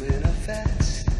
manifest.